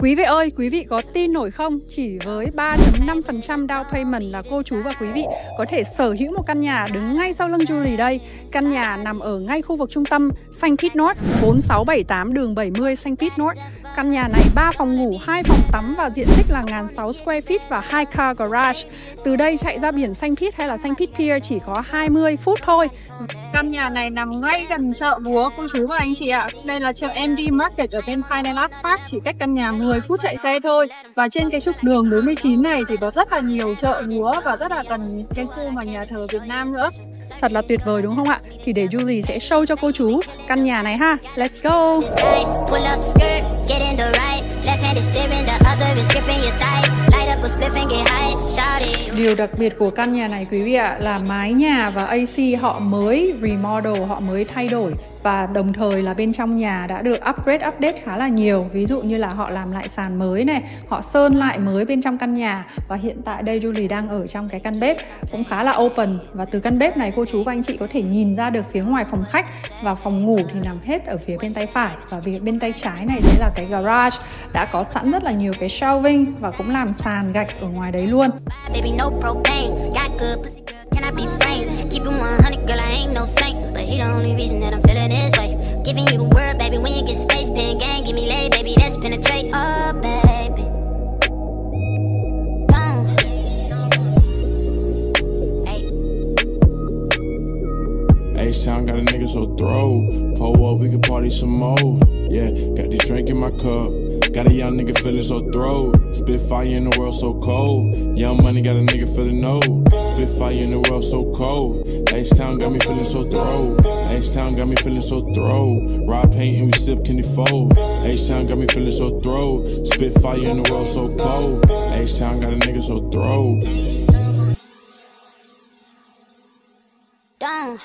Quý vị ơi, quý vị có tin nổi không? Chỉ với 3.5% down payment là cô chú và quý vị có thể sở hữu một căn nhà đứng ngay sau lưng Jewelry đây. Căn nhà nằm ở ngay khu vực trung tâm Saint Pete North, 4678 đường 70 Saint Pete North. Căn nhà này 3 phòng ngủ, 2 phòng tắm và diện tích là 1.600 square feet và 2 car garage. Từ đây chạy ra biển Xanh Pit hay là Xanh Pit Pier chỉ có 20 phút thôi. Căn nhà này nằm ngay gần chợ búa cô chú và anh chị ạ. Đây là chợ MD Market ở bên Pinellas Park, chỉ cách căn nhà 10 phút chạy xe thôi. Và trên cái trục đường 49 này thì có rất là nhiều chợ búa và rất là gần cái khu mà nhà thờ Việt Nam nữa. Thật là tuyệt vời đúng không ạ? Thì để Julie sẽ show cho cô chú căn nhà này ha. Let's go! Điều đặc biệt của căn nhà này quý vị ạ là mái nhà và AC họ mới remodel, họ mới thay đổi và đồng thời là bên trong nhà đã được upgrade update khá là nhiều. Ví dụ như là họ làm lại sàn mới này họ sơn lại mới bên trong căn nhà. Và hiện tại đây Julie đang ở trong cái căn bếp cũng khá là open. Và từ căn bếp này cô chú và anh chị có thể nhìn ra được phía ngoài phòng khách và phòng ngủ thì nằm hết ở phía bên tay phải. Và phía bên tay trái này sẽ là cái garage. Đã có sẵn rất là nhiều cái shelving và cũng làm sàn gạch ở ngoài đấy luôn. Can I be frank? Keep it 100, girl, I ain't no saint. But he the only reason that I'm Giving you the world, baby, when you get space Pen gang, give me lay, baby, that's penetrate. Oh, baby. H-Town got a nigga so throw. Pull up, we can party some more. Yeah, got this drink in my cup Got a young nigga feeling so throw. Spit fire in the world so cold. Young money got a nigga feeling no. Spit fire in the world so cold. H-Town got me feeling so throw. H-Town got me feeling so throw. Rod paint and we sip candy fold. H-Town got me feeling so throw. Spit fire in the world so cold. H-Town got a nigga so throw. Down.